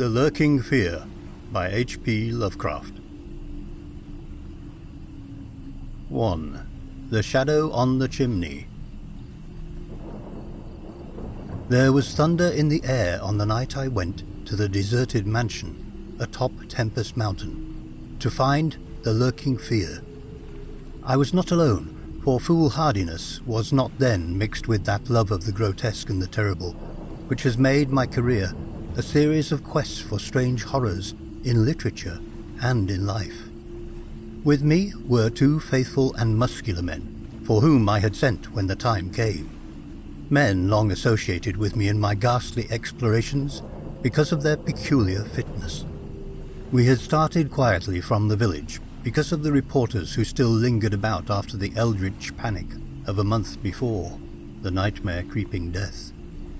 The Lurking Fear by H.P. Lovecraft. 1. The Shadow on the Chimney. There was thunder in the air on the night I went to the deserted mansion atop Tempest Mountain to find the Lurking Fear. I was not alone, for foolhardiness was not then mixed with that love of the grotesque and the terrible, which has made my career a series of quests for strange horrors in literature and in life. With me were two faithful and muscular men, for whom I had sent when the time came. Men long associated with me in my ghastly explorations because of their peculiar fitness. We had started quietly from the village because of the reporters who still lingered about after the eldritch panic of a month before, the nightmare creeping death.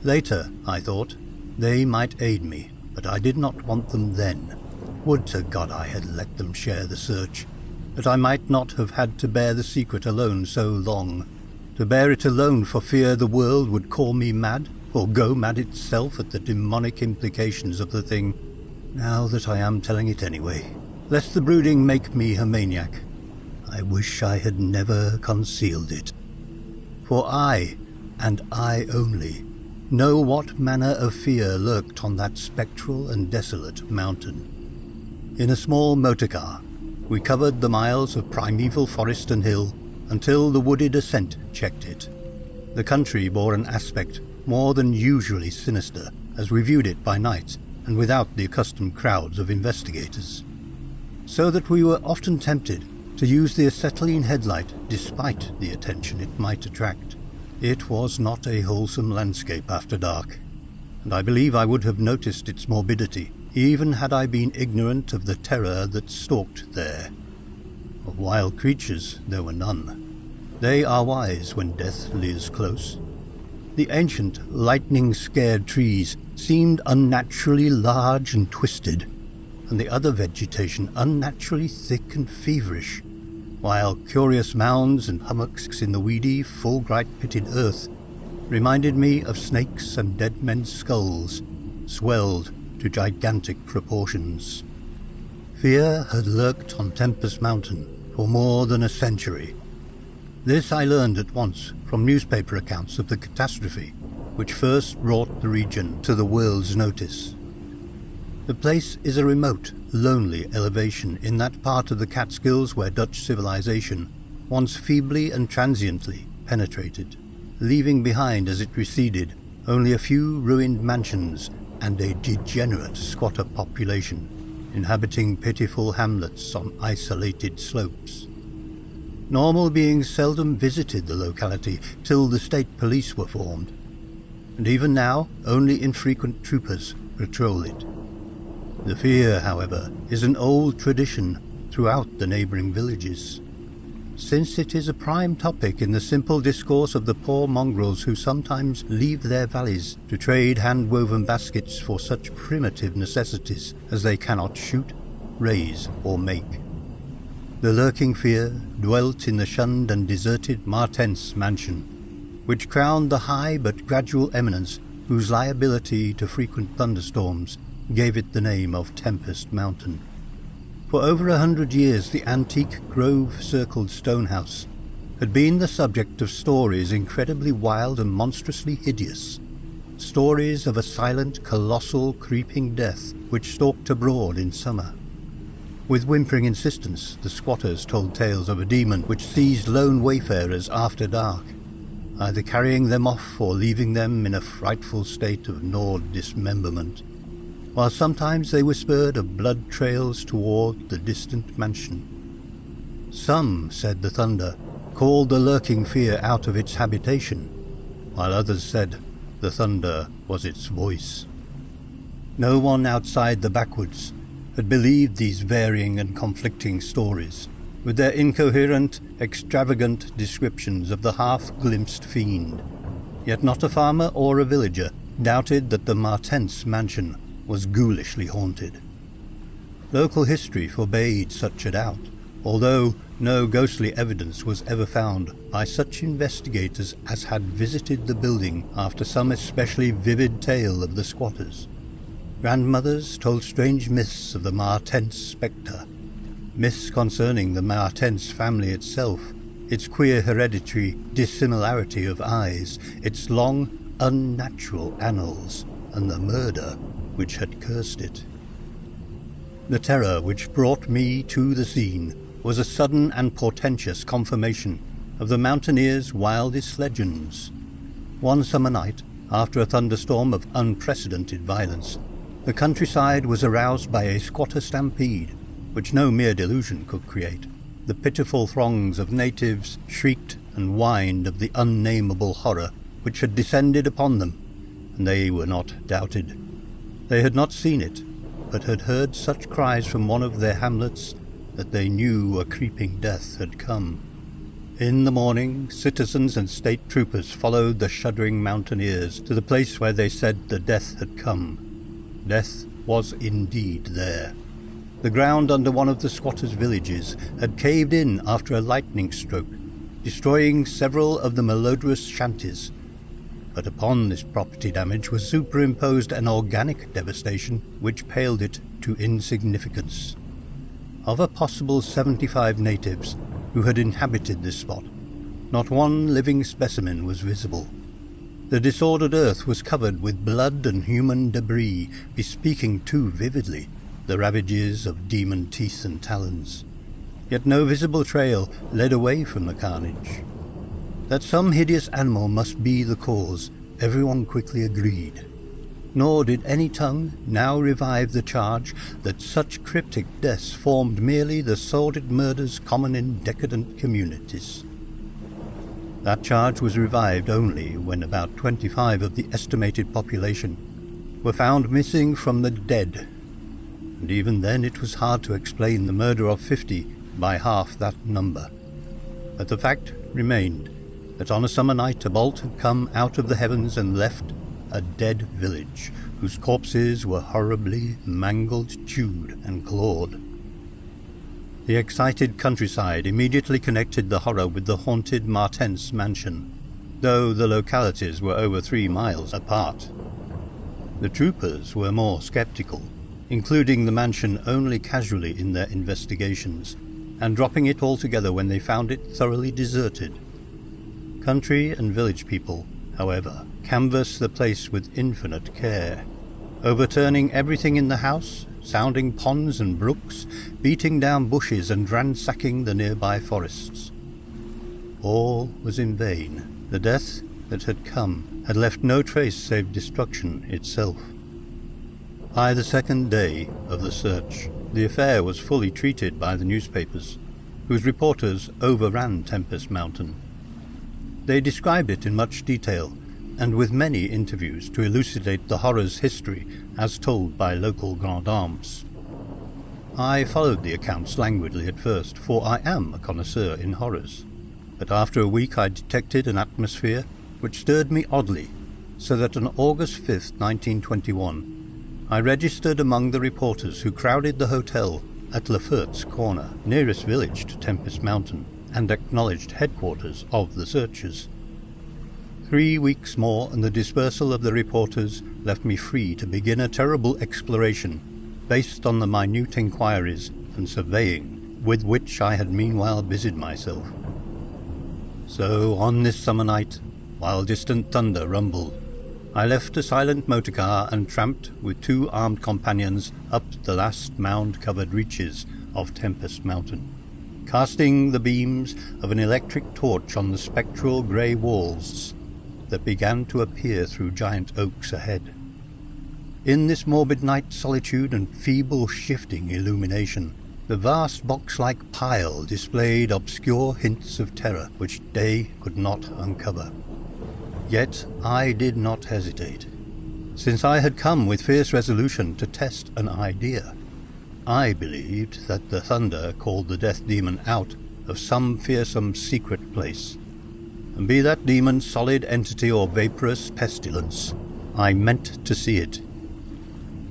Later, I thought, they might aid me, but I did not want them then. Would to God I had let them share the search, that I might not have had to bear the secret alone so long. To bear it alone for fear the world would call me mad, or go mad itself at the demonic implications of the thing. Now that I am telling it anyway, lest the brooding make me a maniac. I wish I had never concealed it. For I, and I only, know what manner of fear lurked on that spectral and desolate mountain. In a small motor car, we covered the miles of primeval forest and hill until the wooded ascent checked it. The country bore an aspect more than usually sinister as we viewed it by night and without the accustomed crowds of investigators. So that we were often tempted to use the acetylene headlight despite the attention it might attract. It was not a wholesome landscape after dark, and I believe I would have noticed its morbidity, even had I been ignorant of the terror that stalked there. Of wild creatures there were none. They are wise when death lies close. The ancient, lightning-scared trees seemed unnaturally large and twisted, and the other vegetation unnaturally thick and feverish while curious mounds and hummocks in the weedy, fulgurite-pitted earth reminded me of snakes and dead men's skulls, swelled to gigantic proportions. Fear had lurked on Tempest Mountain for more than a century. This I learned at once from newspaper accounts of the catastrophe which first brought the region to the world's notice. The place is a remote, lonely elevation in that part of the Catskills where Dutch civilization once feebly and transiently penetrated, leaving behind as it receded only a few ruined mansions and a degenerate squatter population inhabiting pitiful hamlets on isolated slopes. Normal beings seldom visited the locality till the state police were formed, and even now only infrequent troopers patrol it. The fear, however, is an old tradition throughout the neighbouring villages, since it is a prime topic in the simple discourse of the poor mongrels who sometimes leave their valleys to trade hand-woven baskets for such primitive necessities as they cannot shoot, raise, or make. The lurking fear dwelt in the shunned and deserted Martense mansion, which crowned the high but gradual eminence whose liability to frequent thunderstorms gave it the name of Tempest Mountain. For over a hundred years the antique grove-circled stone house had been the subject of stories incredibly wild and monstrously hideous. Stories of a silent, colossal, creeping death which stalked abroad in summer. With whimpering insistence, the squatters told tales of a demon which seized lone wayfarers after dark, either carrying them off or leaving them in a frightful state of gnawed dismemberment while sometimes they whispered of blood trails toward the distant mansion. Some, said the thunder, called the lurking fear out of its habitation, while others said the thunder was its voice. No one outside the backwoods had believed these varying and conflicting stories, with their incoherent, extravagant descriptions of the half-glimpsed fiend. Yet not a farmer or a villager doubted that the Martense mansion was ghoulishly haunted. Local history forbade such a doubt, although no ghostly evidence was ever found by such investigators as had visited the building after some especially vivid tale of the squatters. grandmothers told strange myths of the Martense spectre, myths concerning the Martense family itself, its queer hereditary dissimilarity of eyes, its long, unnatural annals, and the murder which had cursed it. The terror which brought me to the scene was a sudden and portentous confirmation of the mountaineers' wildest legends. One summer night, after a thunderstorm of unprecedented violence, the countryside was aroused by a squatter stampede, which no mere delusion could create. The pitiful throngs of natives shrieked and whined of the unnameable horror which had descended upon them, and they were not doubted. They had not seen it, but had heard such cries from one of their hamlets that they knew a creeping death had come. In the morning, citizens and state troopers followed the shuddering mountaineers to the place where they said the death had come. Death was indeed there. The ground under one of the squatters' villages had caved in after a lightning stroke, destroying several of the malodorous shanties. But upon this property damage was superimposed an organic devastation which paled it to insignificance. Of a possible 75 natives who had inhabited this spot, not one living specimen was visible. The disordered earth was covered with blood and human debris, bespeaking too vividly the ravages of demon teeth and talons. Yet no visible trail led away from the carnage. That some hideous animal must be the cause, everyone quickly agreed nor did any tongue now revive the charge that such cryptic deaths formed merely the sordid murders common in decadent communities. That charge was revived only when about 25 of the estimated population were found missing from the dead, and even then it was hard to explain the murder of 50 by half that number. But the fact remained that on a summer night a bolt had come out of the heavens and left a dead village whose corpses were horribly mangled, chewed, and clawed. The excited countryside immediately connected the horror with the haunted Martense mansion, though the localities were over three miles apart. The troopers were more skeptical, including the mansion only casually in their investigations, and dropping it altogether when they found it thoroughly deserted. Country and village people, however, canvass the place with infinite care, overturning everything in the house, sounding ponds and brooks, beating down bushes and ransacking the nearby forests. All was in vain. The death that had come had left no trace save destruction itself. By the second day of the search, the affair was fully treated by the newspapers, whose reporters overran Tempest Mountain. They described it in much detail, and with many interviews to elucidate the horror's history as told by local gendarmes. I followed the accounts languidly at first, for I am a connoisseur in horrors, but after a week I detected an atmosphere which stirred me oddly, so that on August 5th, 1921, I registered among the reporters who crowded the hotel at Lefferts Corner, nearest village to Tempest Mountain, and acknowledged headquarters of the searchers. Three weeks more and the dispersal of the reporters left me free to begin a terrible exploration based on the minute inquiries and surveying with which I had meanwhile busied myself. So on this summer night, while distant thunder rumbled, I left a silent motor car and tramped with two armed companions up the last mound-covered reaches of Tempest Mountain, casting the beams of an electric torch on the spectral grey walls that began to appear through giant oaks ahead. In this morbid night solitude and feeble shifting illumination, the vast box-like pile displayed obscure hints of terror which day could not uncover. Yet I did not hesitate. Since I had come with fierce resolution to test an idea, I believed that the thunder called the death demon out of some fearsome secret place and be that demon solid entity or vaporous pestilence, I meant to see it.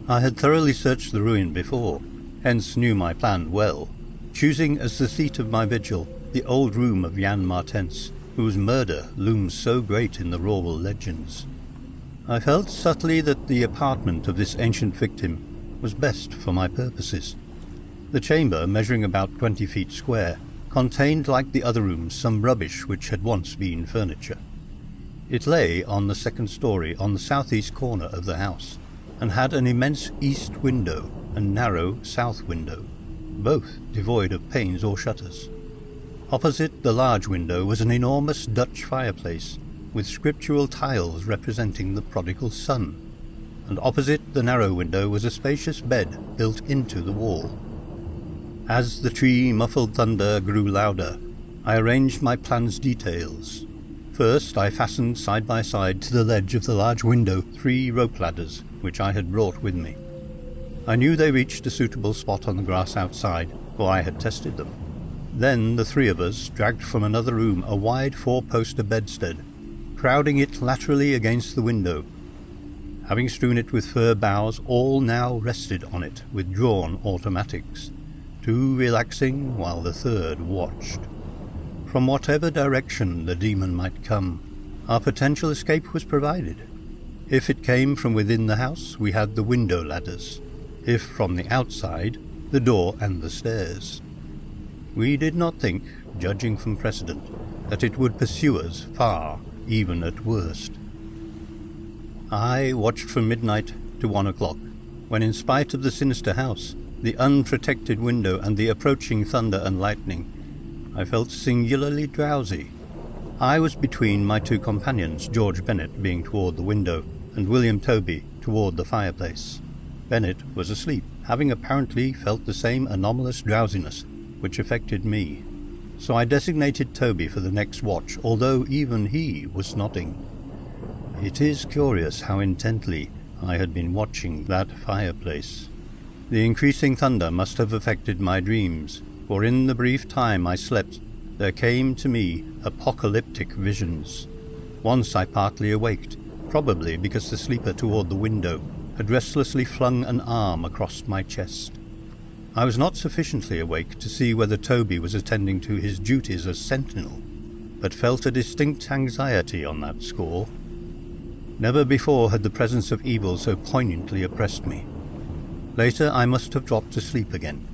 I had thoroughly searched the ruin before, hence knew my plan well, choosing as the seat of my vigil the old room of Jan Martense, whose murder looms so great in the rural legends. I felt subtly that the apartment of this ancient victim was best for my purposes. The chamber, measuring about twenty feet square, contained, like the other rooms, some rubbish which had once been furniture. It lay on the second story on the southeast corner of the house, and had an immense east window and narrow south window, both devoid of panes or shutters. Opposite the large window was an enormous Dutch fireplace, with scriptural tiles representing the prodigal son, and opposite the narrow window was a spacious bed built into the wall. As the tree-muffled thunder grew louder, I arranged my plan's details. First, I fastened side by side to the ledge of the large window three rope ladders, which I had brought with me. I knew they reached a suitable spot on the grass outside, for I had tested them. Then the three of us dragged from another room a wide four-poster bedstead, crowding it laterally against the window. Having strewn it with fir boughs, all now rested on it with drawn automatics, two relaxing while the third watched. From whatever direction the demon might come, our potential escape was provided. If it came from within the house, we had the window ladders. If from the outside, the door and the stairs. We did not think, judging from precedent, that it would pursue us far, even at worst. I watched from midnight to one o'clock, when in spite of the sinister house, the unprotected window and the approaching thunder and lightning, I felt singularly drowsy. I was between my two companions, George Bennett being toward the window, and William Tobey toward the fireplace. Bennett was asleep, having apparently felt the same anomalous drowsiness which affected me. So I designated Tobey for the next watch, although even he was nodding. It is curious how intently I had been watching that fireplace. The increasing thunder must have affected my dreams, for in the brief time I slept, there came to me apocalyptic visions. Once I partly awaked, probably because the sleeper toward the window had restlessly flung an arm across my chest. I was not sufficiently awake to see whether Tobey was attending to his duties as sentinel, but felt a distinct anxiety on that score. Never before had the presence of evil so poignantly oppressed me. Later I must have dropped to sleep again,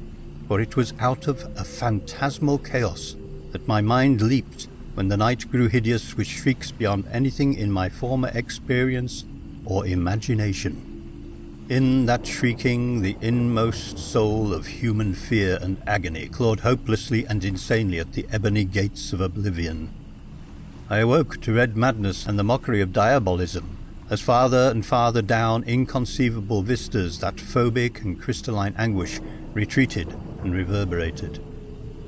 for it was out of a phantasmal chaos that my mind leaped when the night grew hideous with shrieks beyond anything in my former experience or imagination. In that shrieking, the inmost soul of human fear and agony clawed hopelessly and insanely at the ebony gates of oblivion. I awoke to red madness and the mockery of diabolism, as farther and farther down inconceivable vistas that phobic and crystalline anguish retreated and reverberated.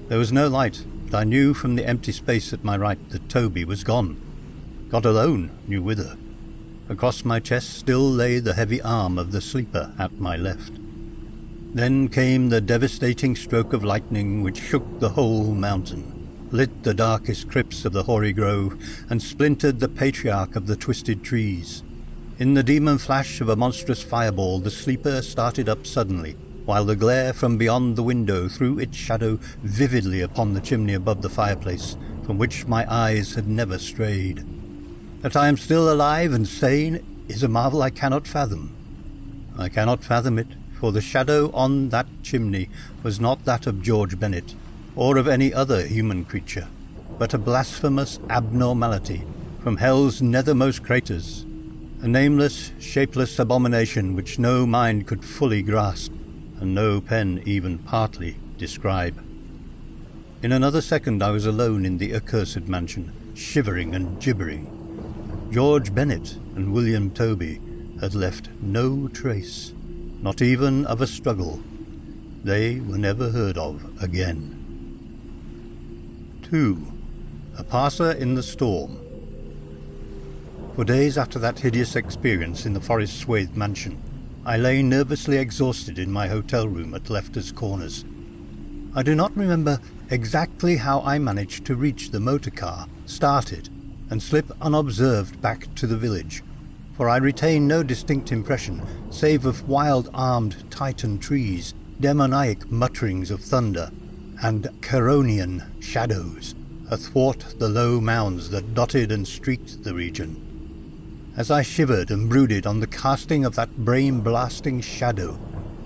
There was no light, but I knew from the empty space at my right that Tobey was gone. God alone knew whither. Across my chest still lay the heavy arm of the sleeper at my left. Then came the devastating stroke of lightning which shook the whole mountain, lit the darkest crypts of the hoary grove, and splintered the patriarch of the twisted trees. In the demon flash of a monstrous fireball, the sleeper started up suddenly, while the glare from beyond the window threw its shadow vividly upon the chimney above the fireplace, from which my eyes had never strayed. That I am still alive and sane is a marvel I cannot fathom. I cannot fathom it, for the shadow on that chimney was not that of George Bennett, or of any other human creature, but a blasphemous abnormality from hell's nethermost craters, a nameless, shapeless abomination which no mind could fully grasp, and no pen even partly describe. In another second I was alone in the accursed mansion, shivering and gibbering. George Bennett and William Tobey had left no trace, not even of a struggle. They were never heard of again. 2. A Passer in the Storm For days after that hideous experience in the forest-swathed mansion, I lay nervously exhausted in my hotel room at Lefferts Corners. I do not remember exactly how I managed to reach the motor car, start it, and slip unobserved back to the village, for I retain no distinct impression save of wild-armed titan trees, demoniac mutterings of thunder, and Charonian shadows athwart the low mounds that dotted and streaked the region. As I shivered and brooded on the casting of that brain-blasting shadow,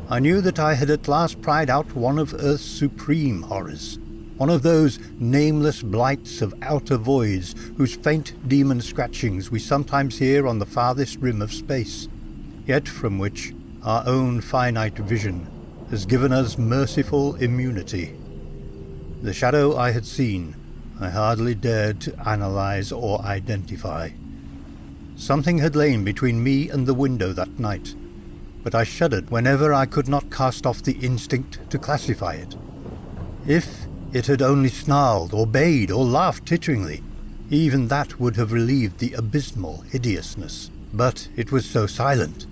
I knew that I had at last pried out one of Earth's supreme horrors, one of those nameless blights of outer voids whose faint demon scratchings we sometimes hear on the farthest rim of space, yet from which our own finite vision has given us merciful immunity. The shadow I had seen, I hardly dared to analyze or identify. Something had lain between me and the window that night, but I shuddered whenever I could not cast off the instinct to classify it. If it had only snarled or bayed or laughed titteringly, even that would have relieved the abysmal hideousness. But it was so silent.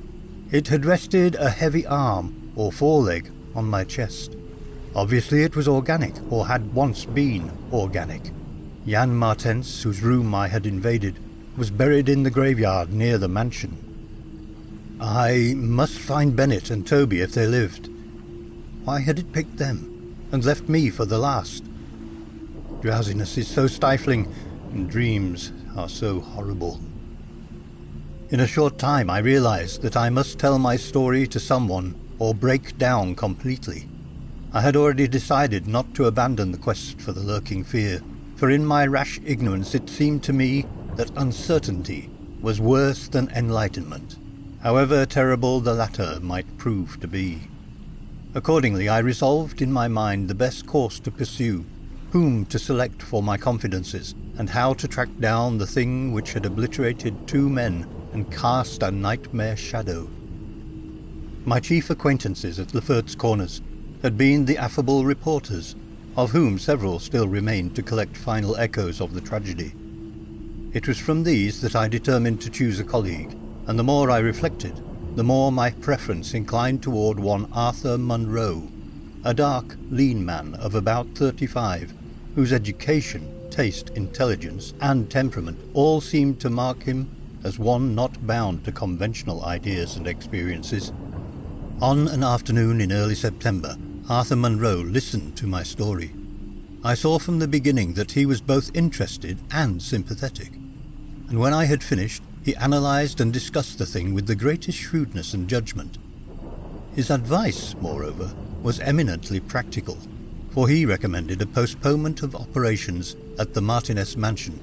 It had rested a heavy arm or foreleg on my chest. Obviously it was organic, or had once been organic. Jan Martense, whose room I had invaded, was buried in the graveyard near the mansion. I must find Bennett and Tobey if they lived. Why had it picked them, and left me for the last? Drowsiness is so stifling, and dreams are so horrible. In a short time I realized that I must tell my story to someone, or break down completely. I had already decided not to abandon the quest for the lurking fear, for in my rash ignorance it seemed to me that uncertainty was worse than enlightenment, however terrible the latter might prove to be. Accordingly, I resolved in my mind the best course to pursue, whom to select for my confidences, and how to track down the thing which had obliterated two men and cast a nightmare shadow. My chief acquaintances at Lefferts Corners had been the affable reporters, of whom several still remained to collect final echoes of the tragedy. It was from these that I determined to choose a colleague, and the more I reflected, the more my preference inclined toward one Arthur Munroe, a dark, lean man of about thirty-five, whose education, taste, intelligence, and temperament all seemed to mark him as one not bound to conventional ideas and experiences. On an afternoon in early September, Arthur Munroe listened to my story. I saw from the beginning that he was both interested and sympathetic, and when I had finished, he analysed and discussed the thing with the greatest shrewdness and judgment. His advice, moreover, was eminently practical, for he recommended a postponement of operations at the Martinez mansion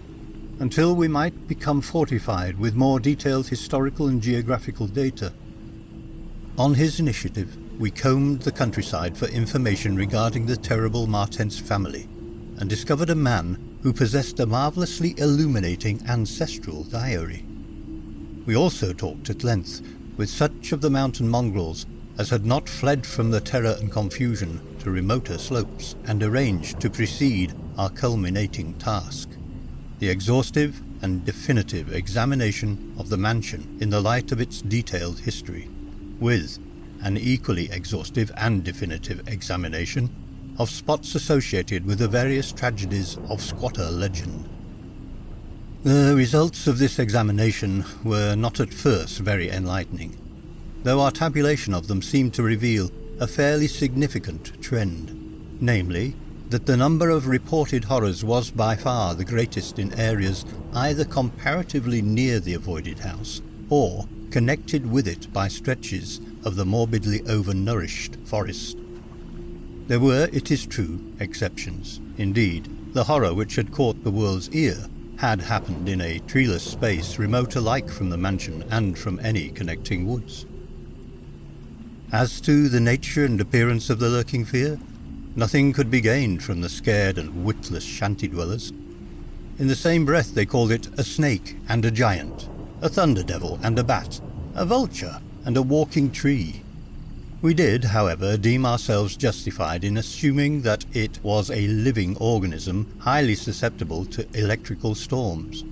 until we might become fortified with more detailed historical and geographical data. On his initiative, we combed the countryside for information regarding the terrible Martense family and discovered a man who possessed a marvellously illuminating ancestral diary. We also talked at length with such of the mountain mongrels as had not fled from the terror and confusion to remoter slopes and arranged to precede our culminating task the exhaustive and definitive examination of the mansion in the light of its detailed history, with an equally exhaustive and definitive examination of spots associated with the various tragedies of squatter legend. The results of this examination were not at first very enlightening, though our tabulation of them seemed to reveal a fairly significant trend, namely, that the number of reported horrors was by far the greatest in areas either comparatively near the avoided house or connected with it by stretches of the morbidly overnourished forest. There were, it is true, exceptions. Indeed, the horror which had caught the world's ear had happened in a treeless space remote alike from the mansion and from any connecting woods. As to the nature and appearance of the lurking fear, Nothing could be gained from the scared and witless shanty dwellers. In the same breath they called it a snake and a giant, a thunder devil and a bat, a vulture and a walking tree. We did, however, deem ourselves justified in assuming that it was a living organism highly susceptible to electrical storms.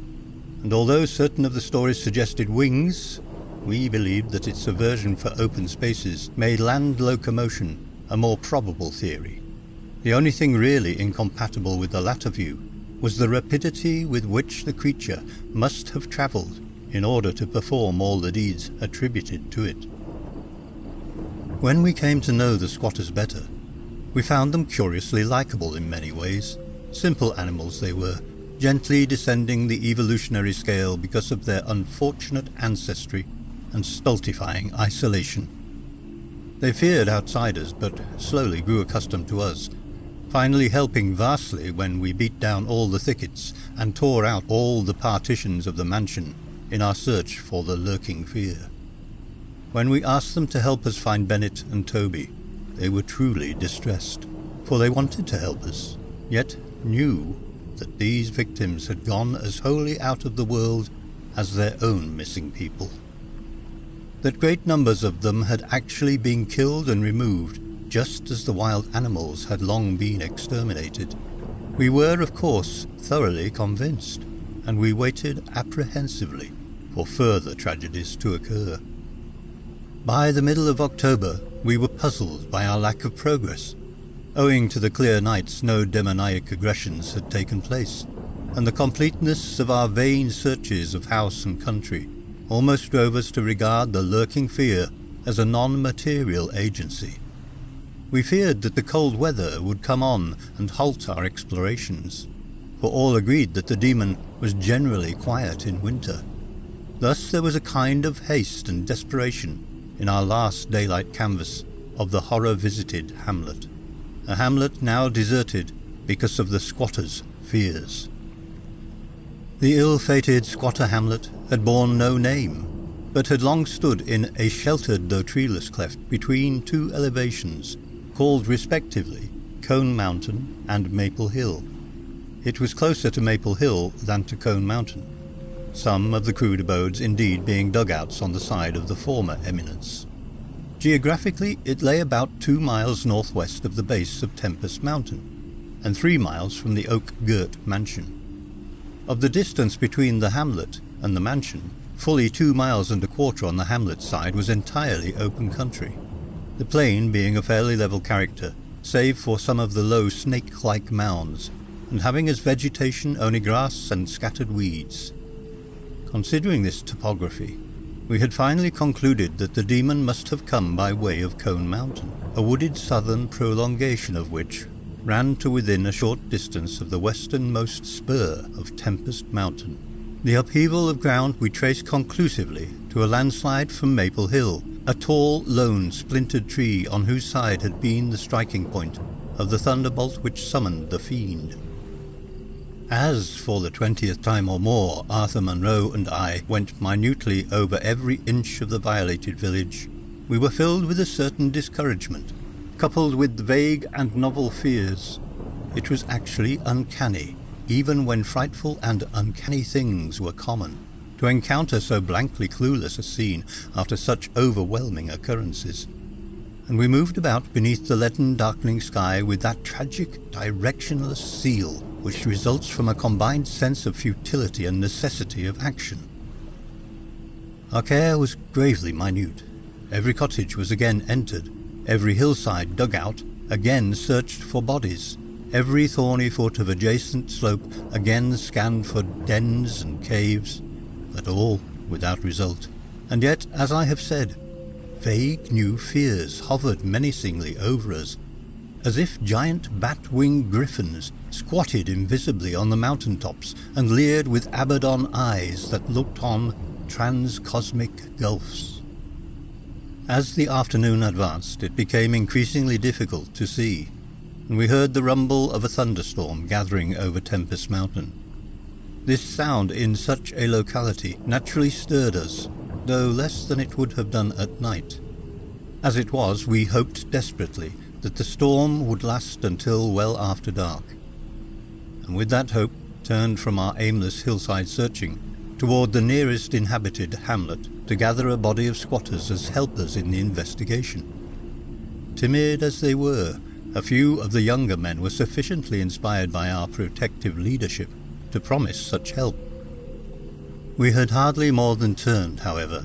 And although certain of the stories suggested wings, we believed that its aversion for open spaces made land locomotion a more probable theory. The only thing really incompatible with the latter view was the rapidity with which the creature must have travelled in order to perform all the deeds attributed to it. When we came to know the squatters better, we found them curiously likable in many ways. Simple animals they were, gently descending the evolutionary scale because of their unfortunate ancestry and stultifying isolation. They feared outsiders, but slowly grew accustomed to us, finally helping vastly when we beat down all the thickets and tore out all the partitions of the mansion in our search for the lurking fear. When we asked them to help us find Bennett and Tobey, they were truly distressed, for they wanted to help us, yet knew that these victims had gone as wholly out of the world as their own missing people. That great numbers of them had actually been killed and removed just as the wild animals had long been exterminated. We were, of course, thoroughly convinced, and we waited apprehensively for further tragedies to occur. By the middle of October, we were puzzled by our lack of progress. Owing to the clear nights, no demoniac aggressions had taken place, and the completeness of our vain searches of house and country almost drove us to regard the lurking fear as a non-material agency. We feared that the cold weather would come on and halt our explorations, for all agreed that the demon was generally quiet in winter. Thus there was a kind of haste and desperation in our last daylight canvas of the horror-visited hamlet, a hamlet now deserted because of the squatters' fears. The ill-fated squatter hamlet had borne no name, but had long stood in a sheltered though treeless cleft between two elevations called respectively Cone Mountain and Maple Hill. It was closer to Maple Hill than to Cone Mountain, some of the crude abodes indeed being dugouts on the side of the former eminence. Geographically, it lay about two miles northwest of the base of Tempest Mountain, and three miles from the oak-girt mansion. Of the distance between the hamlet and the mansion, fully two miles and a quarter on the hamlet side was entirely open country the plain being a fairly level character, save for some of the low snake-like mounds, and having as vegetation only grass and scattered weeds. Considering this topography, we had finally concluded that the demon must have come by way of Cone Mountain, a wooded southern prolongation of which ran to within a short distance of the westernmost spur of Tempest Mountain. The upheaval of ground we traced conclusively to a landslide from Maple Hill, a tall, lone, splintered tree on whose side had been the striking point of the thunderbolt which summoned the fiend. As for the twentieth time or more Arthur Munroe and I went minutely over every inch of the violated village, we were filled with a certain discouragement, coupled with vague and novel fears. It was actually uncanny, even when frightful and uncanny things were common to encounter so blankly clueless a scene after such overwhelming occurrences. And we moved about beneath the leaden darkening sky with that tragic, directionless seal which results from a combined sense of futility and necessity of action. Our care was gravely minute. Every cottage was again entered, every hillside dug out, again searched for bodies, every thorny foot of adjacent slope again scanned for dens and caves, but all without result. And yet, as I have said, vague new fears hovered menacingly over us, as if giant bat-winged griffins squatted invisibly on the mountain tops and leered with Abaddon eyes that looked on transcosmic gulfs. As the afternoon advanced, it became increasingly difficult to see, and we heard the rumble of a thunderstorm gathering over Tempest Mountain. This sound in such a locality naturally stirred us, though less than it would have done at night. As it was, we hoped desperately that the storm would last until well after dark, and with that hope turned from our aimless hillside searching toward the nearest inhabited hamlet to gather a body of squatters as helpers in the investigation. Timid as they were, a few of the younger men were sufficiently inspired by our protective leadership to promise such help. We had hardly more than turned, however,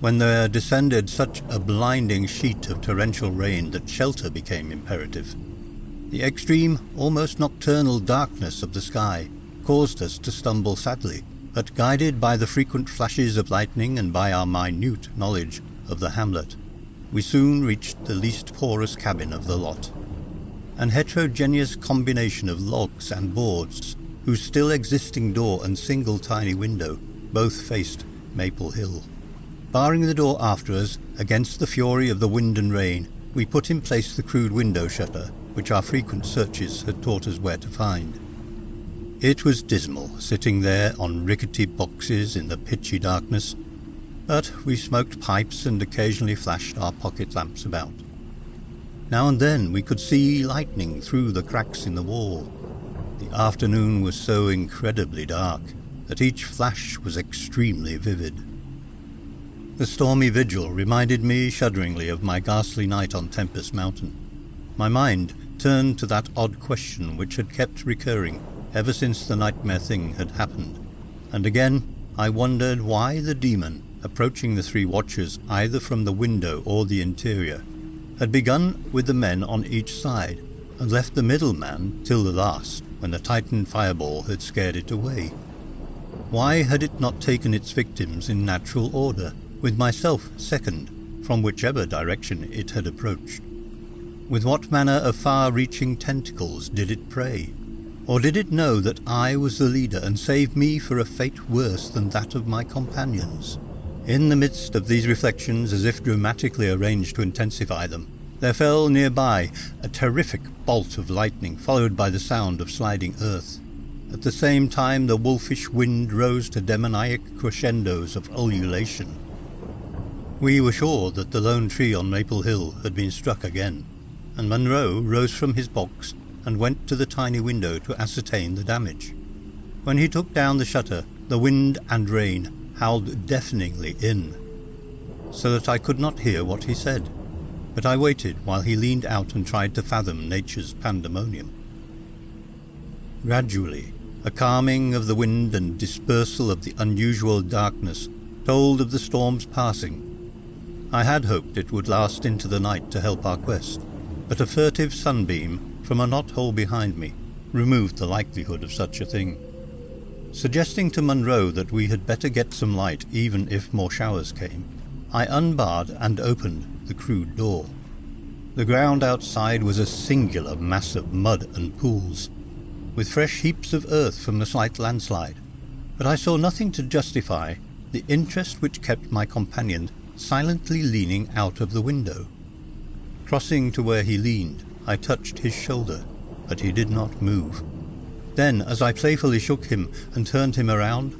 when there descended such a blinding sheet of torrential rain that shelter became imperative. The extreme, almost nocturnal darkness of the sky caused us to stumble sadly, but guided by the frequent flashes of lightning and by our minute knowledge of the hamlet, we soon reached the least porous cabin of the lot. An heterogeneous combination of logs and boards whose still existing door and single tiny window both faced Maple Hill. Barring the door after us, against the fury of the wind and rain, we put in place the crude window shutter, which our frequent searches had taught us where to find. It was dismal, sitting there on rickety boxes in the pitchy darkness, but we smoked pipes and occasionally flashed our pocket lamps about. Now and then we could see lightning through the cracks in the wall. The afternoon was so incredibly dark that each flash was extremely vivid. The stormy vigil reminded me shudderingly of my ghastly night on Tempest Mountain. My mind turned to that odd question which had kept recurring ever since the nightmare thing had happened, and again I wondered why the demon, approaching the three watchers either from the window or the interior, had begun with the men on each side and left the middle man till the last, when the Titan fireball had scared it away. Why had it not taken its victims in natural order? With myself second, from whichever direction it had approached. With what manner of far-reaching tentacles did it prey? Or did it know that I was the leader and save me for a fate worse than that of my companions? In the midst of these reflections, as if dramatically arranged to intensify them, there fell nearby a terrific bolt of lightning, followed by the sound of sliding earth. At the same time, the wolfish wind rose to demoniac crescendos of ululation. We were sure that the lone tree on Maple Hill had been struck again, and Munroe rose from his box and went to the tiny window to ascertain the damage. When he took down the shutter, the wind and rain howled deafeningly in, so that I could not hear what he said, but I waited while he leaned out and tried to fathom nature's pandemonium. Gradually, a calming of the wind and dispersal of the unusual darkness told of the storm's passing I had hoped it would last into the night to help our quest, but a furtive sunbeam from a knothole behind me removed the likelihood of such a thing. Suggesting to Munroe that we had better get some light even if more showers came, I unbarred and opened the crude door. The ground outside was a singular mass of mud and pools, with fresh heaps of earth from the slight landslide, but I saw nothing to justify the interest which kept my companion silently leaning out of the window. Crossing to where he leaned, I touched his shoulder, but he did not move. Then, as I playfully shook him and turned him around,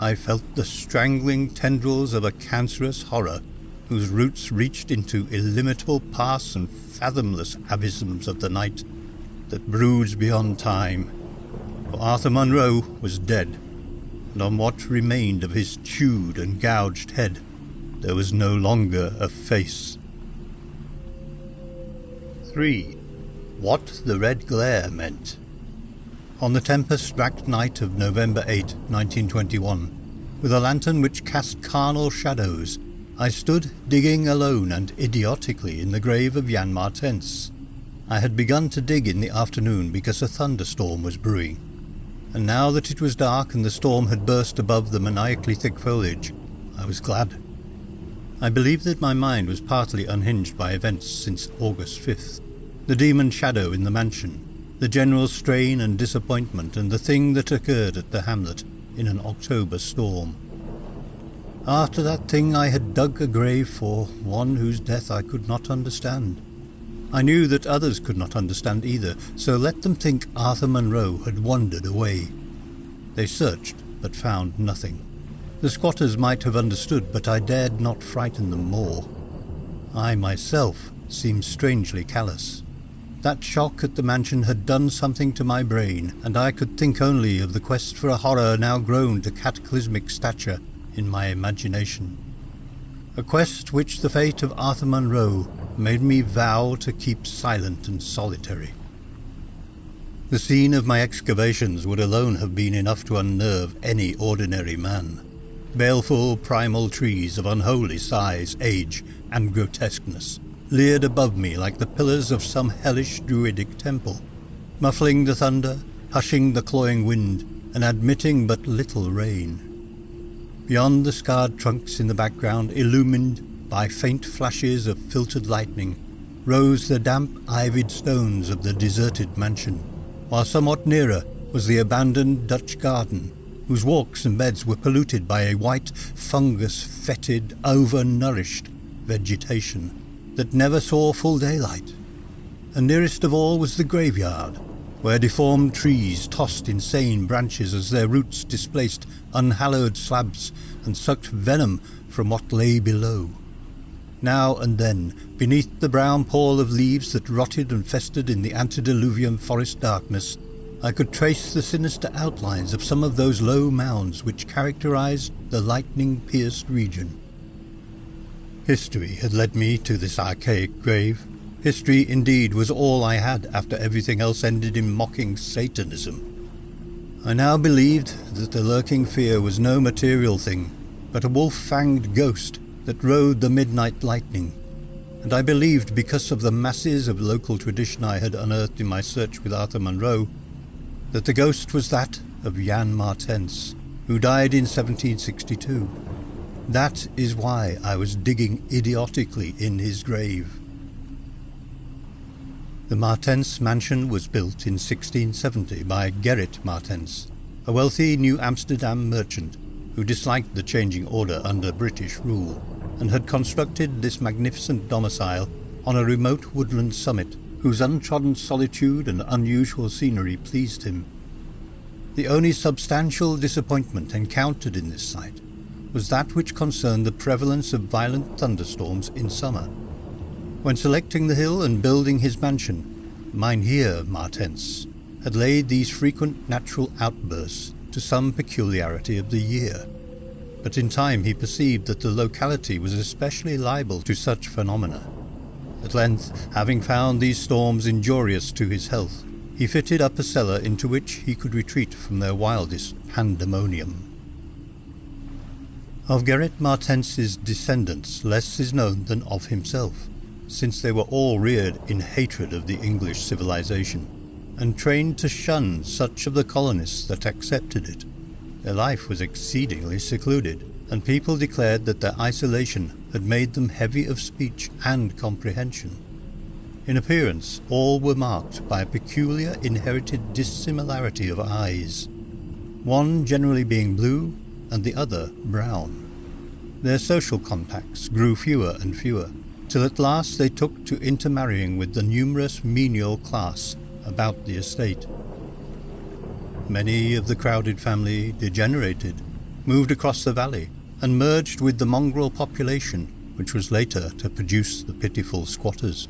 I felt the strangling tendrils of a cancerous horror whose roots reached into illimitable paths and fathomless abysms of the night that broods beyond time. For Arthur Munroe was dead, and on what remained of his chewed and gouged head there was no longer a face. 3. What the red glare meant. On the tempest-racked night of November 8, 1921, with a lantern which cast carnal shadows, I stood digging alone and idiotically in the grave of Jan Martense. I had begun to dig in the afternoon because a thunderstorm was brewing, and now that it was dark and the storm had burst above the maniacally thick foliage, I was glad. I believe that my mind was partly unhinged by events since August 5th. The demon shadow in the mansion, the general strain and disappointment, and the thing that occurred at the hamlet in an October storm. After that thing I had dug a grave for one whose death I could not understand. I knew that others could not understand either, so let them think Arthur Munroe had wandered away. They searched, but found nothing. The squatters might have understood, but I dared not frighten them more. I myself seemed strangely callous. That shock at the mansion had done something to my brain, and I could think only of the quest for a horror now grown to cataclysmic stature in my imagination. A quest which the fate of Arthur Munroe made me vow to keep silent and solitary. The scene of my excavations would alone have been enough to unnerve any ordinary man baleful primal trees of unholy size, age, and grotesqueness, leered above me like the pillars of some hellish druidic temple, muffling the thunder, hushing the clawing wind, and admitting but little rain. Beyond the scarred trunks in the background, illumined by faint flashes of filtered lightning, rose the damp ivied stones of the deserted mansion, while somewhat nearer was the abandoned Dutch garden, whose walks and beds were polluted by a white, fungus-fetid, overnourished vegetation that never saw full daylight. And nearest of all was the graveyard, where deformed trees tossed insane branches as their roots displaced unhallowed slabs and sucked venom from what lay below. Now and then, beneath the brown pall of leaves that rotted and festered in the antediluvian forest darkness, I could trace the sinister outlines of some of those low mounds which characterized the lightning-pierced region. History had led me to this archaic grave. History, indeed, was all I had after everything else ended in mocking Satanism. I now believed that the lurking fear was no material thing, but a wolf-fanged ghost that rode the midnight lightning. And I believed, because of the masses of local tradition I had unearthed in my search with Arthur Munroe, that the ghost was that of Jan Martense, who died in 1762. That is why I was digging idiotically in his grave. The Martense mansion was built in 1670 by Gerrit Martense, a wealthy New Amsterdam merchant who disliked the changing order under British rule and had constructed this magnificent domicile on a remote woodland summit whose untrodden solitude and unusual scenery pleased him. The only substantial disappointment encountered in this site was that which concerned the prevalence of violent thunderstorms in summer. When selecting the hill and building his mansion, Mynheer Martense had laid these frequent natural outbursts to some peculiarity of the year. But in time he perceived that the locality was especially liable to such phenomena. At length, having found these storms injurious to his health, he fitted up a cellar into which he could retreat from their wildest pandemonium. Of Gerrit Martense's descendants less is known than of himself, since they were all reared in hatred of the English civilization, and trained to shun such of the colonists that accepted it. Their life was exceedingly secluded, and people declared that their isolation had made them heavy of speech and comprehension. In appearance, all were marked by a peculiar inherited dissimilarity of eyes, one generally being blue and the other brown. Their social contacts grew fewer and fewer, till at last they took to intermarrying with the numerous menial class about the estate. Many of the crowded family degenerated, moved across the valley, and merged with the mongrel population which was later to produce the pitiful squatters.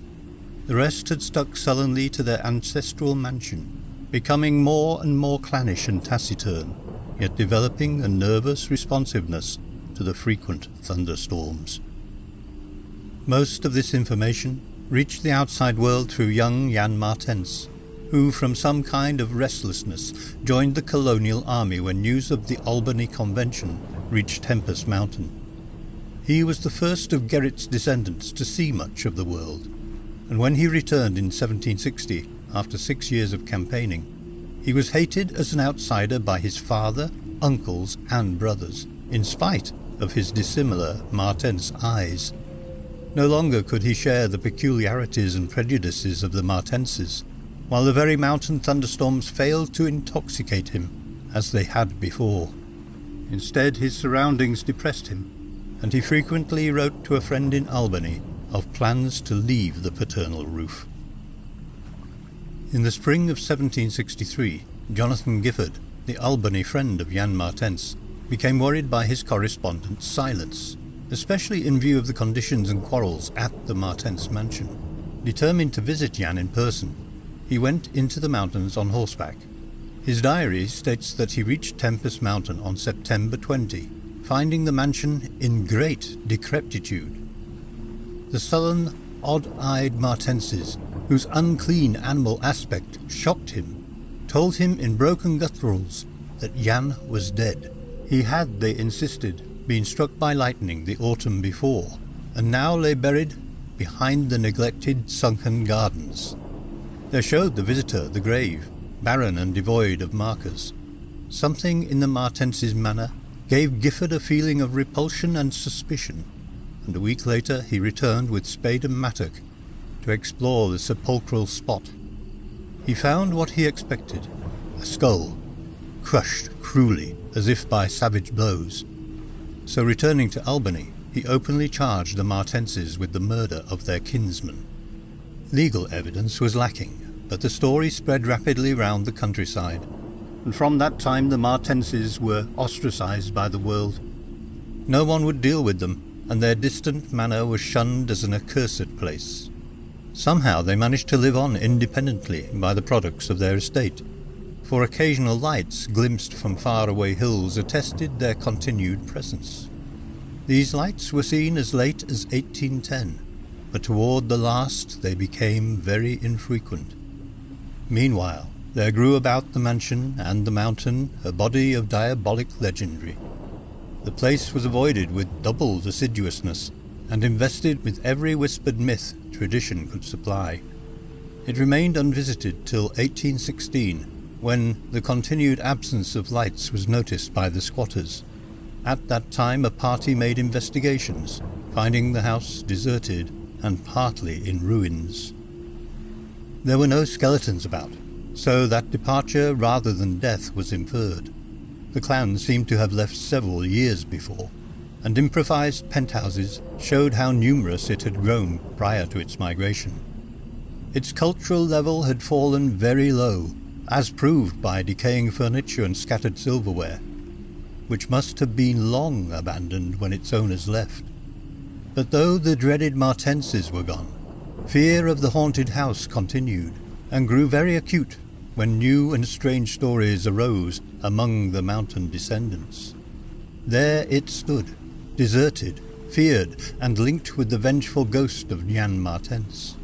The rest had stuck sullenly to their ancestral mansion, becoming more and more clannish and taciturn, yet developing a nervous responsiveness to the frequent thunderstorms. Most of this information reached the outside world through young Jan Martense, who from some kind of restlessness joined the colonial army when news of the Albany Convention reached Tempest Mountain. He was the first of Gerrit's descendants to see much of the world, and when he returned in 1760, after six years of campaigning, he was hated as an outsider by his father, uncles, and brothers, in spite of his dissimilar Martense eyes. No longer could he share the peculiarities and prejudices of the Martenses, while the very mountain thunderstorms failed to intoxicate him as they had before. Instead, his surroundings depressed him, and he frequently wrote to a friend in Albany of plans to leave the paternal roof. In the spring of 1763, Jonathan Gifford, the Albany friend of Jan Martense, became worried by his correspondent's silence, especially in view of the conditions and quarrels at the Martense mansion. Determined to visit Jan in person, he went into the mountains on horseback. His diary states that he reached Tempest Mountain on September 20, finding the mansion in great decrepitude the sullen, odd-eyed Martenses, whose unclean animal aspect shocked him, told him in broken gutturals that Jan was dead. He had, they insisted, been struck by lightning the autumn before, and now lay buried behind the neglected sunken gardens. They showed the visitor the grave, barren and devoid of markers. Something in the Martenses' manner gave Gifford a feeling of repulsion and suspicion and a week later he returned with spade and mattock to explore the sepulchral spot. He found what he expected, a skull, crushed cruelly as if by savage blows. So returning to Albany, he openly charged the Martenses with the murder of their kinsman. Legal evidence was lacking, but the story spread rapidly round the countryside, and from that time the Martenses were ostracized by the world. No one would deal with them, and their distant manor was shunned as an accursed place. Somehow they managed to live on independently by the products of their estate, for occasional lights glimpsed from far-away hills attested their continued presence. These lights were seen as late as 1810, but toward the last they became very infrequent. Meanwhile, there grew about the mansion and the mountain a body of diabolic legendry. The place was avoided with doubled assiduousness, and invested with every whispered myth tradition could supply. It remained unvisited till 1816, when the continued absence of lights was noticed by the squatters. At that time a party made investigations, finding the house deserted and partly in ruins. There were no skeletons about, so that departure rather than death was inferred. The clan seemed to have left several years before, and improvised penthouses showed how numerous it had grown prior to its migration. Its cultural level had fallen very low, as proved by decaying furniture and scattered silverware, which must have been long abandoned when its owners left. But though the dreaded Martenses were gone, fear of the haunted house continued, and grew very acute when new and strange stories arose among the mountain descendants. There it stood, deserted, feared, and linked with the vengeful ghost of Jan Martense.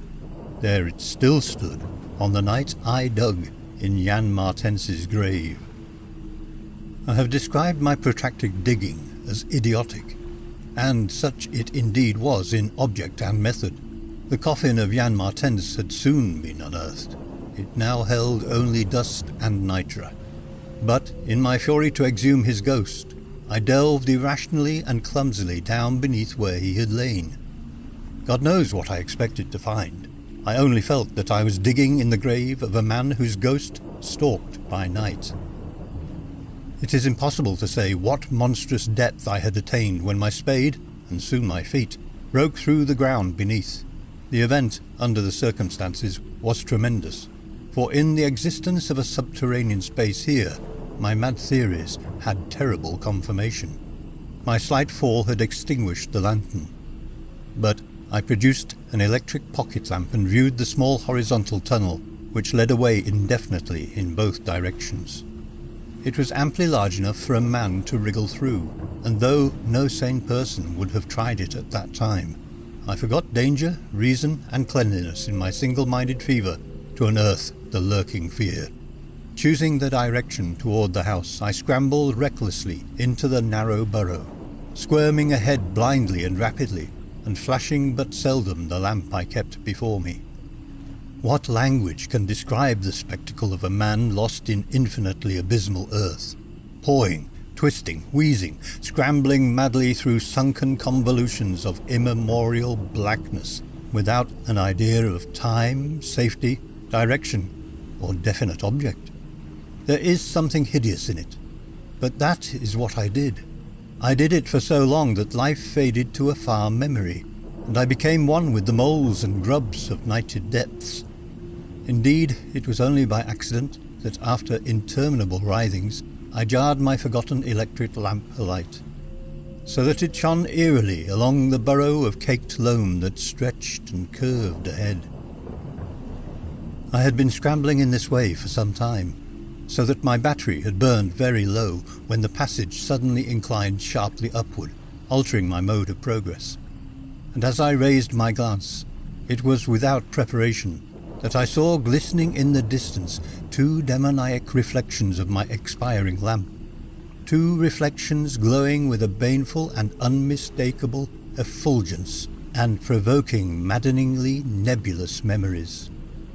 There it still stood on the night I dug in Jan Martense's grave. I have described my protracted digging as idiotic, and such it indeed was in object and method. The coffin of Jan Martense had soon been unearthed. It now held only dust and nitre. But in my fury to exhume his ghost, I delved irrationally and clumsily down beneath where he had lain. God knows what I expected to find. I only felt that I was digging in the grave of a man whose ghost stalked by night. It is impossible to say what monstrous depth I had attained when my spade, and soon my feet, broke through the ground beneath. The event, under the circumstances, was tremendous, for in the existence of a subterranean space here, my mad theories had terrible confirmation. My slight fall had extinguished the lantern. But I produced an electric pocket lamp and viewed the small horizontal tunnel which led away indefinitely in both directions. It was amply large enough for a man to wriggle through, and though no sane person would have tried it at that time, I forgot danger, reason, and cleanliness in my single-minded fever to unearth the lurking fear. Choosing the direction toward the house, I scrambled recklessly into the narrow burrow, squirming ahead blindly and rapidly, and flashing but seldom the lamp I kept before me. What language can describe the spectacle of a man lost in infinitely abysmal earth, pawing, twisting, wheezing, scrambling madly through sunken convolutions of immemorial blackness, without an idea of time, safety, direction, or definite object? There is something hideous in it, but that is what I did. I did it for so long that life faded to a far memory, and I became one with the moles and grubs of nighted depths. Indeed, it was only by accident that after interminable writhings I jarred my forgotten electric lamp alight, so that it shone eerily along the burrow of caked loam that stretched and curved ahead. I had been scrambling in this way for some time, so that my battery had burned very low when the passage suddenly inclined sharply upward, altering my mode of progress. And as I raised my glance, it was without preparation that I saw glistening in the distance two demoniac reflections of my expiring lamp. Two reflections glowing with a baneful and unmistakable effulgence and provoking maddeningly nebulous memories.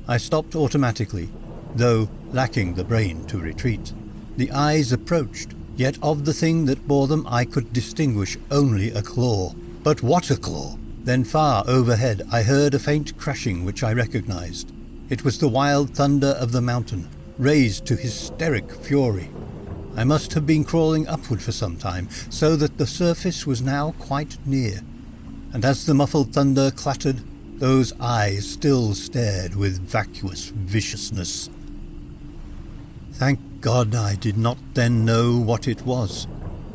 I stopped automatically though lacking the brain to retreat. The eyes approached, yet of the thing that bore them I could distinguish only a claw. But what a claw! Then far overhead I heard a faint crashing which I recognized. It was the wild thunder of the mountain, raised to hysteric fury. I must have been crawling upward for some time, so that the surface was now quite near, and as the muffled thunder clattered, those eyes still stared with vacuous viciousness. Thank God I did not then know what it was,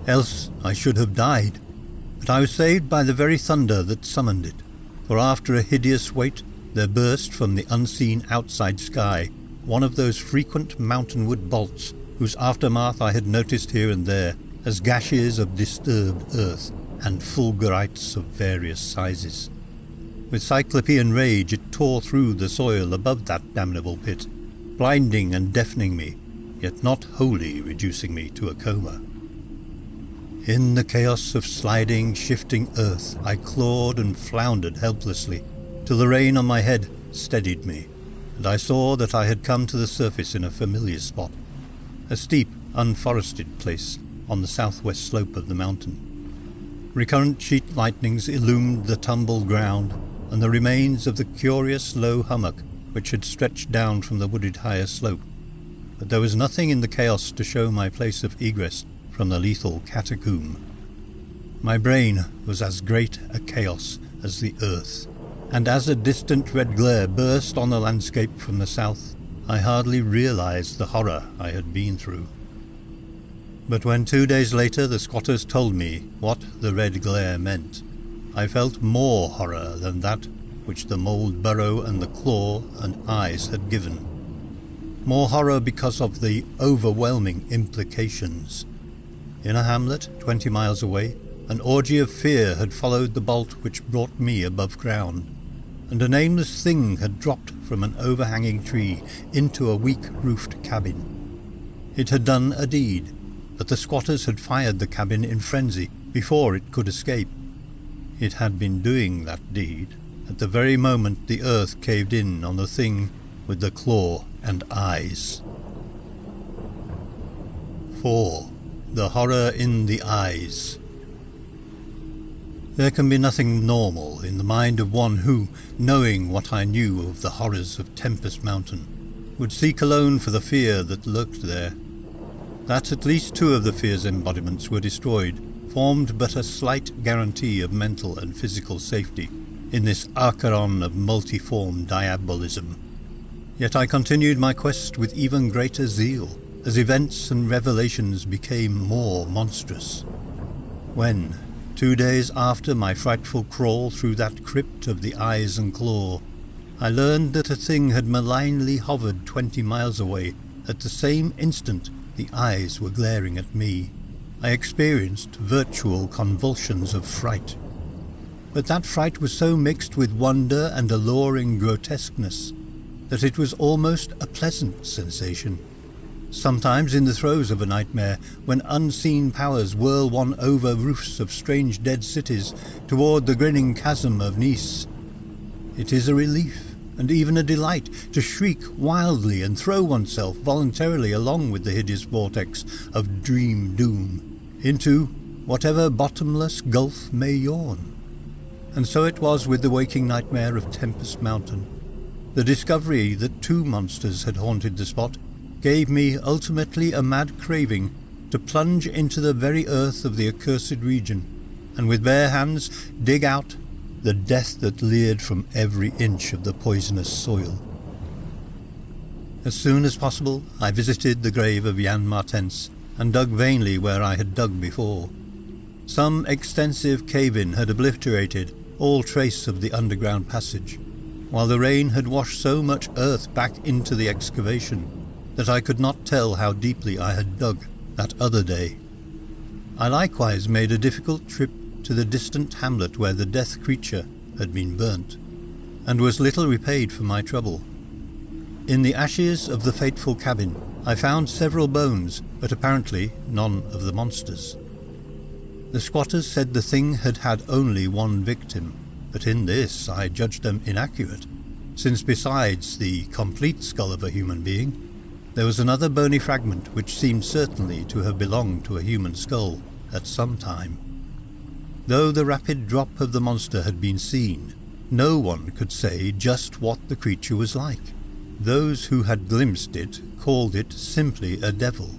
else I should have died. But I was saved by the very thunder that summoned it, for after a hideous wait there burst from the unseen outside sky one of those frequent mountainward bolts whose aftermath I had noticed here and there as gashes of disturbed earth and fulgurites of various sizes. With cyclopean rage it tore through the soil above that damnable pit, blinding and deafening me, yet not wholly reducing me to a coma. In the chaos of sliding, shifting earth, I clawed and floundered helplessly, till the rain on my head steadied me, and I saw that I had come to the surface in a familiar spot, a steep, unforested place on the southwest slope of the mountain. Recurrent sheet lightnings illumined the tumbled ground, and the remains of the curious low hummock which had stretched down from the wooded higher slope. But there was nothing in the chaos to show my place of egress from the lethal catacomb. My brain was as great a chaos as the earth, and as a distant red glare burst on the landscape from the south, I hardly realized the horror I had been through. But when two days later the squatters told me what the red glare meant, I felt more horror than that which the mould burrow and the claw and eyes had given. More horror because of the overwhelming implications. In a hamlet twenty miles away, an orgy of fear had followed the bolt which brought me above ground, and a nameless thing had dropped from an overhanging tree into a weak-roofed cabin. It had done a deed, but the squatters had fired the cabin in frenzy before it could escape. It had been doing that deed at the very moment the earth caved in on the thing with the claw and eyes. 4. The horror in the eyes. There can be nothing normal in the mind of one who, knowing what I knew of the horrors of Tempest Mountain, would seek alone for the fear that lurked there. That at least two of the fear's embodiments were destroyed formed but a slight guarantee of mental and physical safety in this Acheron of multiform diabolism. Yet I continued my quest with even greater zeal as events and revelations became more monstrous. When, two days after my frightful crawl through that crypt of the eyes and claw, I learned that a thing had malignly hovered twenty miles away at the same instant the eyes were glaring at me. I experienced virtual convulsions of fright. But that fright was so mixed with wonder and alluring grotesqueness that it was almost a pleasant sensation. Sometimes in the throes of a nightmare, when unseen powers whirl one over roofs of strange dead cities toward the grinning chasm of Nis, it is a relief and even a delight to shriek wildly and throw oneself voluntarily along with the hideous vortex of dream doom into whatever bottomless gulf may yawn. And so it was with the waking nightmare of Tempest Mountain. The discovery that two monsters had haunted the spot gave me ultimately a mad craving to plunge into the very earth of the accursed region, and with bare hands dig out the death that leered from every inch of the poisonous soil. As soon as possible, I visited the grave of Jan Martense and dug vainly where I had dug before. Some extensive cave-in had obliterated all trace of the underground passage, while the rain had washed so much earth back into the excavation that I could not tell how deeply I had dug that other day. I likewise made a difficult trip to the distant hamlet where the death creature had been burnt, and was little repaid for my trouble. In the ashes of the fateful cabin I found several bones, but apparently none of the monsters. The squatters said the thing had had only one victim, but in this I judged them inaccurate, since besides the complete skull of a human being, there was another bony fragment which seemed certainly to have belonged to a human skull at some time. Though the rapid drop of the monster had been seen, no one could say just what the creature was like those who had glimpsed it called it simply a devil.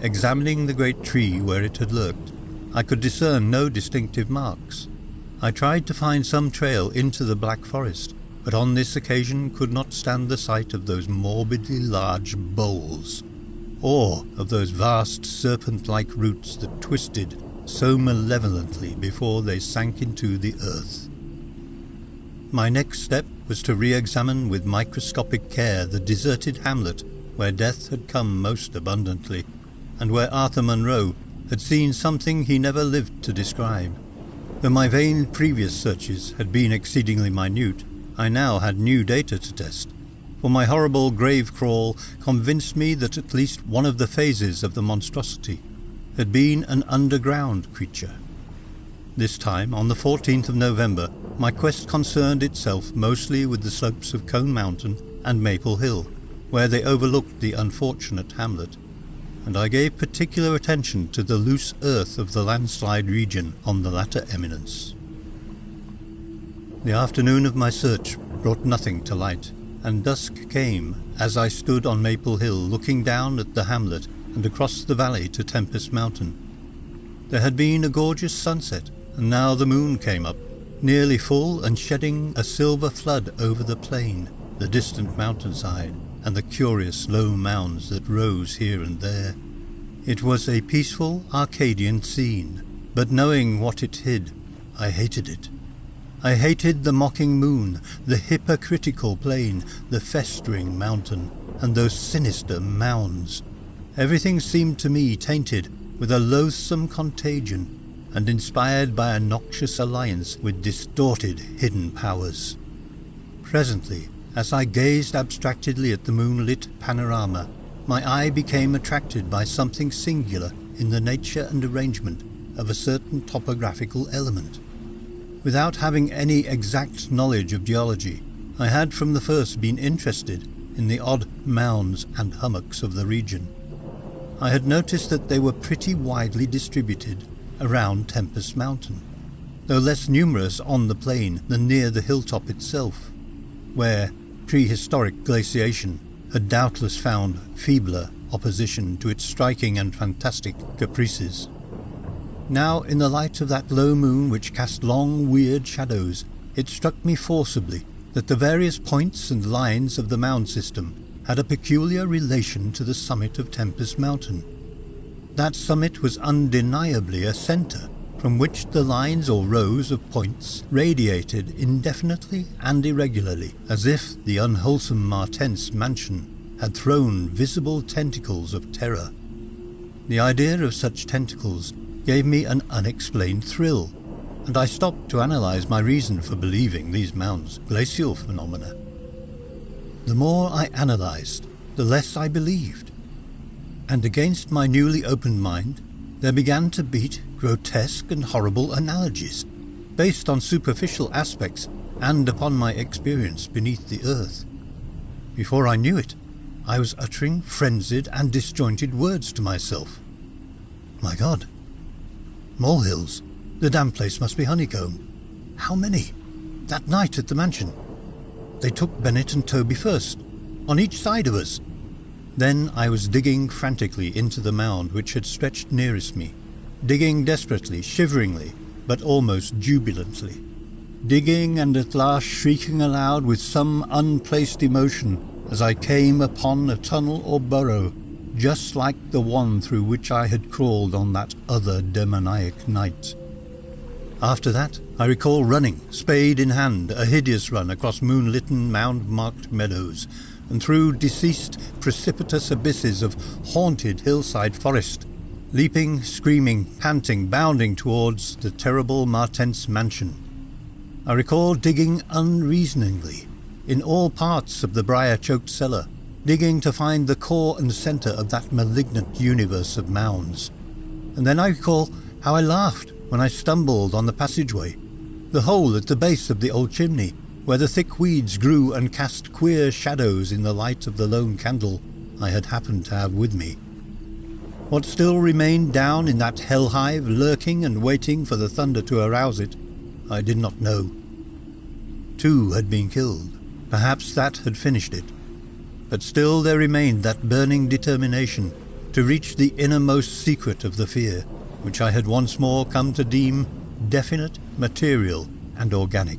Examining the great tree where it had lurked, I could discern no distinctive marks. I tried to find some trail into the Black Forest, but on this occasion could not stand the sight of those morbidly large boles, or of those vast serpent-like roots that twisted so malevolently before they sank into the earth. My next step was to re-examine with microscopic care the deserted hamlet where death had come most abundantly, and where Arthur Munroe had seen something he never lived to describe. Though my vain previous searches had been exceedingly minute, I now had new data to test, for my horrible grave crawl convinced me that at least one of the phases of the monstrosity had been an underground creature. This time, on the 14th of November, my quest concerned itself mostly with the slopes of Cone Mountain and Maple Hill, where they overlooked the unfortunate hamlet, and I gave particular attention to the loose earth of the landslide region on the latter eminence. The afternoon of my search brought nothing to light, and dusk came as I stood on Maple Hill looking down at the hamlet and across the valley to Tempest Mountain. There had been a gorgeous sunset, and now the moon came up, nearly full and shedding a silver flood over the plain, the distant mountainside, and the curious low mounds that rose here and there. It was a peaceful Arcadian scene, but knowing what it hid, I hated it. I hated the mocking moon, the hypocritical plain, the festering mountain, and those sinister mounds. Everything seemed to me tainted with a loathsome contagion, and inspired by a noxious alliance with distorted hidden powers. Presently, as I gazed abstractedly at the moonlit panorama, my eye became attracted by something singular in the nature and arrangement of a certain topographical element. Without having any exact knowledge of geology, I had from the first been interested in the odd mounds and hummocks of the region. I had noticed that they were pretty widely distributed around Tempest Mountain, though less numerous on the plain than near the hilltop itself, where prehistoric glaciation had doubtless found feebler opposition to its striking and fantastic caprices. Now, in the light of that low moon which cast long, weird shadows, it struck me forcibly that the various points and lines of the mound system had a peculiar relation to the summit of Tempest Mountain. That summit was undeniably a centre from which the lines or rows of points radiated indefinitely and irregularly, as if the unwholesome Martense mansion had thrown visible tentacles of terror. The idea of such tentacles gave me an unexplained thrill, and I stopped to analyze my reason for believing these mounds glacial phenomena. The more I analyzed, the less I believed and against my newly opened mind there began to beat grotesque and horrible analogies, based on superficial aspects and upon my experience beneath the earth. Before I knew it, I was uttering frenzied and disjointed words to myself. My God. Molehills. The damn place must be honeycomb. How many? That night at the mansion. They took Bennett and Tobey first, on each side of us, then I was digging frantically into the mound which had stretched nearest me, digging desperately, shiveringly, but almost jubilantly. Digging and at last shrieking aloud with some unplaced emotion as I came upon a tunnel or burrow, just like the one through which I had crawled on that other demoniac night. After that, I recall running, spade in hand, a hideous run across moonlitten, mound-marked meadows, and through deceased precipitous abysses of haunted hillside forest, leaping, screaming, panting, bounding towards the terrible Martense mansion. I recall digging unreasoningly in all parts of the briar-choked cellar, digging to find the core and centre of that malignant universe of mounds. And then I recall how I laughed when I stumbled on the passageway, the hole at the base of the old chimney, where the thick weeds grew and cast queer shadows in the light of the lone candle I had happened to have with me. What still remained down in that hell hive, lurking and waiting for the thunder to arouse it, I did not know. Two had been killed. Perhaps that had finished it. But still there remained that burning determination to reach the innermost secret of the fear, which I had once more come to deem definite, material, and organic.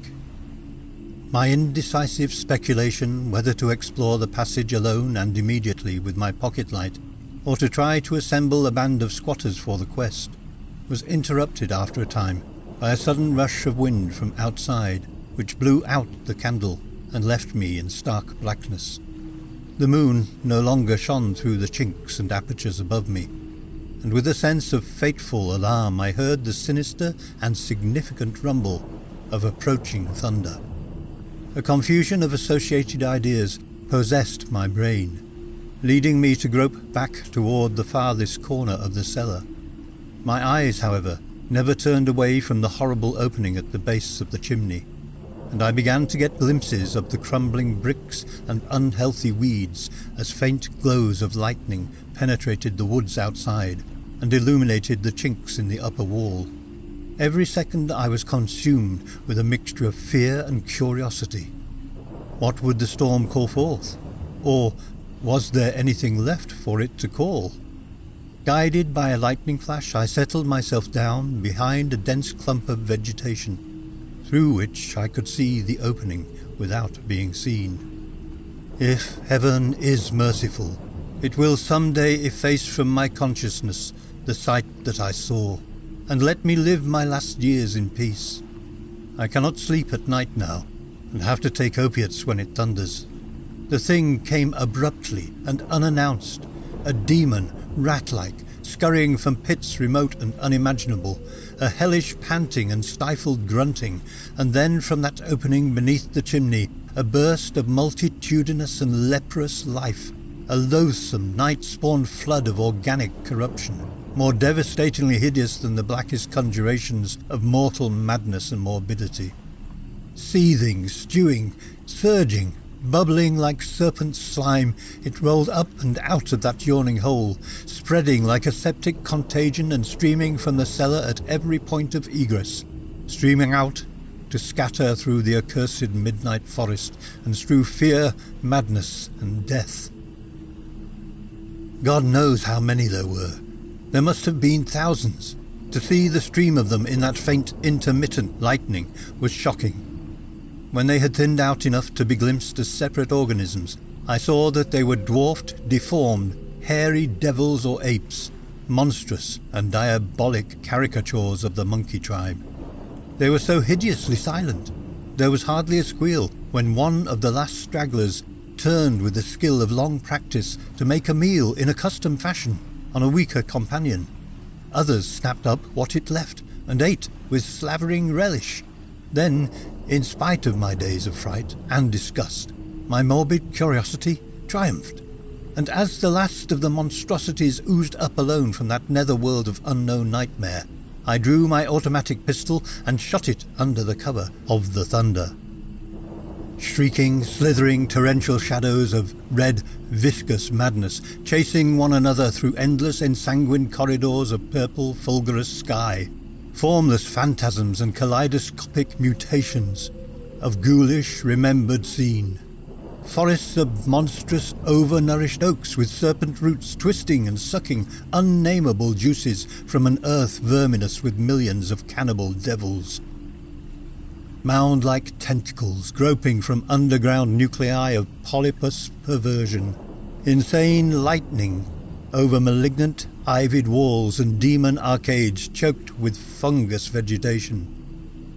My indecisive speculation whether to explore the passage alone and immediately with my pocket light, or to try to assemble a band of squatters for the quest, was interrupted after a time by a sudden rush of wind from outside, which blew out the candle and left me in stark blackness. The moon no longer shone through the chinks and apertures above me, and with a sense of fateful alarm I heard the sinister and significant rumble of approaching thunder. A confusion of associated ideas possessed my brain, leading me to grope back toward the farthest corner of the cellar. My eyes, however, never turned away from the horrible opening at the base of the chimney, and I began to get glimpses of the crumbling bricks and unhealthy weeds as faint glows of lightning penetrated the woods outside and illuminated the chinks in the upper wall. Every second I was consumed with a mixture of fear and curiosity. What would the storm call forth? Or was there anything left for it to call? Guided by a lightning flash, I settled myself down behind a dense clump of vegetation, through which I could see the opening without being seen. If heaven is merciful, it will some day efface from my consciousness the sight that I saw and let me live my last years in peace. I cannot sleep at night now, and have to take opiates when it thunders. The thing came abruptly and unannounced, a demon, rat-like, scurrying from pits remote and unimaginable, a hellish panting and stifled grunting, and then from that opening beneath the chimney, a burst of multitudinous and leprous life, a loathsome night-spawn flood of organic corruption more devastatingly hideous than the blackest conjurations of mortal madness and morbidity. Seething, stewing, surging, bubbling like serpent slime, it rolled up and out of that yawning hole, spreading like a septic contagion and streaming from the cellar at every point of egress, streaming out to scatter through the accursed midnight forest and strew fear, madness, and death. God knows how many there were. There must have been thousands. To see the stream of them in that faint, intermittent lightning was shocking. When they had thinned out enough to be glimpsed as separate organisms, I saw that they were dwarfed, deformed, hairy devils or apes, monstrous and diabolic caricatures of the monkey tribe. They were so hideously silent. There was hardly a squeal when one of the last stragglers turned with the skill of long practice to make a meal in accustomed fashion on a weaker companion. Others snapped up what it left and ate with slavering relish. Then, in spite of my days of fright and disgust, my morbid curiosity triumphed, and as the last of the monstrosities oozed up alone from that nether world of unknown nightmare, I drew my automatic pistol and shot it under the cover of the thunder. Shrieking, slithering torrential shadows of red, viscous madness, chasing one another through endless ensanguined corridors of purple, fulgurous sky, formless phantasms and kaleidoscopic mutations of ghoulish, remembered scene. Forests of monstrous, overnourished oaks with serpent roots twisting and sucking unnamable juices from an earth verminous with millions of cannibal devils mound like tentacles groping from underground nuclei of polypus perversion, insane lightning over malignant ivied walls and demon arcades choked with fungus vegetation.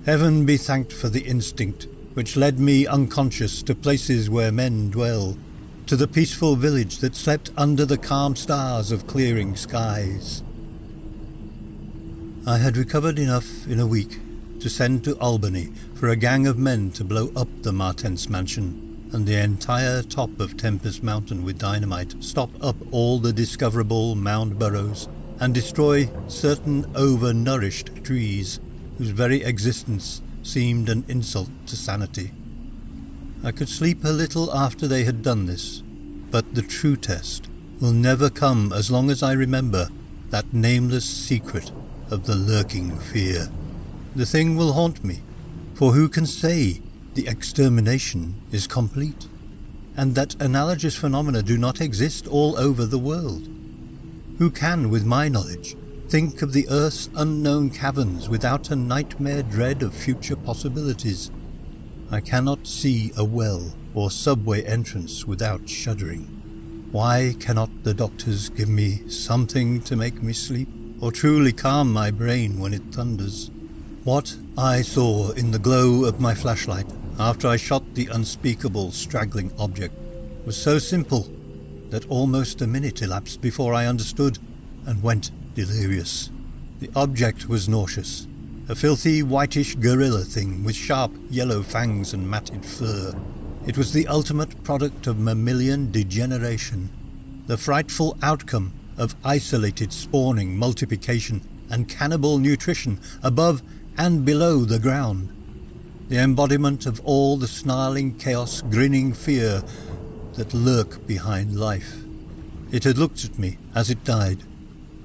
Heaven be thanked for the instinct which led me unconscious to places where men dwell, to the peaceful village that slept under the calm stars of clearing skies. I had recovered enough in a week to send to Albany for a gang of men to blow up the Martense mansion and the entire top of Tempest Mountain with dynamite, stop up all the discoverable mound burrows, and destroy certain overnourished trees whose very existence seemed an insult to sanity. I could sleep a little after they had done this, but the true test will never come as long as I remember that nameless secret of the lurking fear. The thing will haunt me, for who can say the extermination is complete? and that analogous phenomena do not exist all over the world. Who can, with my knowledge, think of the Earth's unknown caverns without a nightmare dread of future possibilities? I cannot see a well or subway entrance without shuddering. Why cannot the doctors give me something to make me sleep, or truly calm my brain when it thunders? What I saw in the glow of my flashlight after I shot the unspeakable straggling object was so simple that almost a minute elapsed before I understood and went delirious. The object was nauseous, a filthy whitish gorilla thing with sharp yellow fangs and matted fur. It was the ultimate product of mammalian degeneration, the frightful outcome of isolated spawning, multiplication, and cannibal nutrition above and below the ground. The embodiment of all the snarling chaos, grinning fear that lurk behind life. It had looked at me as it died,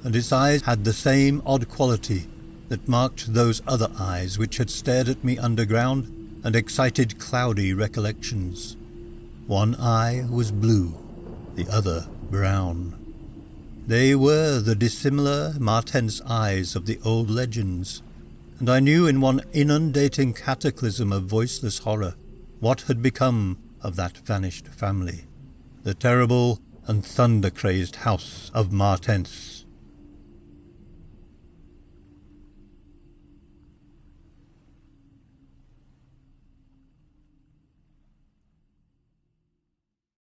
and its eyes had the same odd quality that marked those other eyes which had stared at me underground and excited cloudy recollections. One eye was blue, the other brown. They were the dissimilar Martense eyes of the old legends, and I knew in one inundating cataclysm of voiceless horror what had become of that vanished family, the terrible and thunder-crazed house of Martense.